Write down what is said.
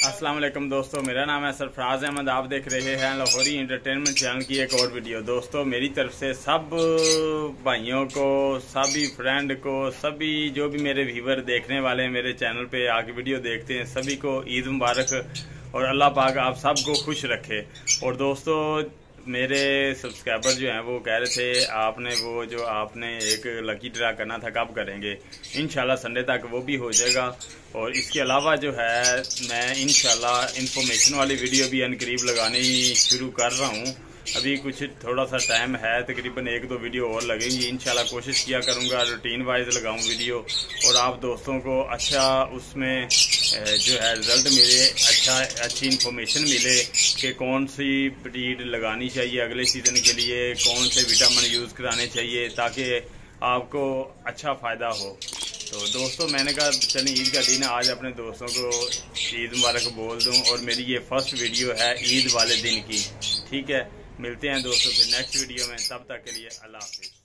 वालेकुम दोस्तों, मेरा नाम है सरफराज अहमद। आप देख रहे हैं लाहौरी इंटरटेनमेंट चैनल की एक और वीडियो दोस्तों, मेरी तरफ़ से सब भाइयों को, सभी फ्रेंड को, सभी जो भी मेरे व्यूवर देखने वाले हैं मेरे चैनल पे आके वीडियो देखते हैं, सभी को ईद मुबारक और अल्लाह पाक आप सबको खुश रखे। और दोस्तों मेरे सब्सक्राइबर जो हैं, वो कह रहे थे, आपने वो जो आपने एक लकी ड्रा करना था, कब करेंगे? इन संडे तक वो भी हो जाएगा। और इसके अलावा जो है, मैं इन इंफॉर्मेशन वाली वीडियो भी अनकरीब लगानी शुरू कर रहा हूँ। अभी कुछ थोड़ा सा टाइम है, तकरीबन एक दो वीडियो और लगेंगी। इंशाल्लाह कोशिश किया करूँगा रूटीन वाइज लगाऊँ वीडियो और आप दोस्तों को अच्छा उसमें जो है रिज़ल्ट मिले अच्छा अच्छी इन्फॉर्मेशन मिले कि कौन सी ब्रीड लगानी चाहिए अगले सीज़न के लिए, कौन से विटामिन यूज़ कराने चाहिए ताकि आपको अच्छा फ़ायदा हो। तो दोस्तों, मैंने कहा, चलिए ईद का दिन आज अपने दोस्तों को ईद मुबारक बोल दूँ और मेरी ये फ़र्स्ट वीडियो है ईद वाले दिन की। ठीक है, मिलते हैं दोस्तों फिर नेक्स्ट वीडियो में, तब तक के लिए अल्लाह हाफिज़।